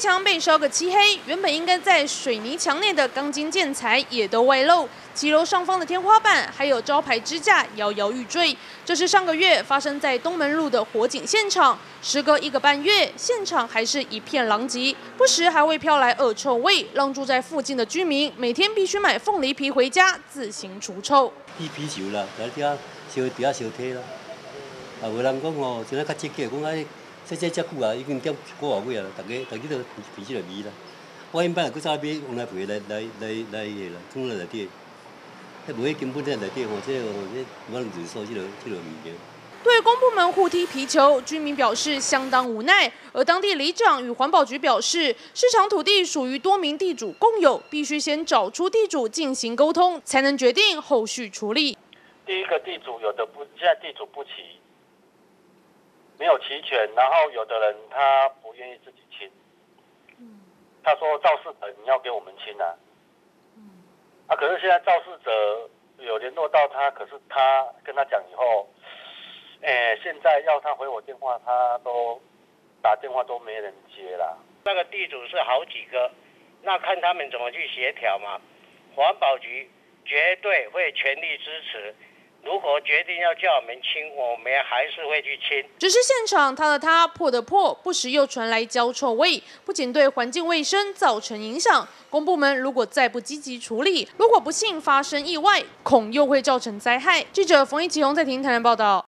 墙被烧个漆黑，原本应该在水泥墙内的钢筋建材也都外露，骑楼上方的天花板还有招牌支架摇摇欲坠。这是上个月发生在东门路的火警现场，时隔一个半月，现场还是一片狼藉，不时还会飘来恶臭味，让住在附近的居民每天必须买凤梨皮回家自行除臭。批啤酒啦，在底烧底下烧体啦，啊，无人讲吼，像咱较积极，讲哎。这这遮久啊，已经点个外尾啊，大家大家都鼻子来味啦。我因摆个早买往来陪来来来来个啦，放在内底。迄无迄根本在内底吼，这个这我能忍受这个这个物件。对公部门互踢皮球，居民表示相当无奈。而当地里长与环保局表示，市场土地属于多名地主共有，必须先找出地主进行沟通，才能决定后续处理。第一个地主有的不，现在地主不齐。没有齐全，然后有的人他不愿意自己亲，他说肇事者你要给我们亲啊，啊可是现在肇事者有联络到他，可是他跟他讲以后，哎现在要他回我电话，他都打电话都没人接了。那个地主是好几个，那看他们怎么去协调嘛。环保局绝对会全力支持。如果决定要叫我们清，我们还是会去清。只是现场他的他，破的破，不时又传来焦臭味，不仅对环境卫生造成影响，公部门如果再不积极处理，如果不幸发生意外，恐又会造成灾害。记者冯一奇宏在亭台报道。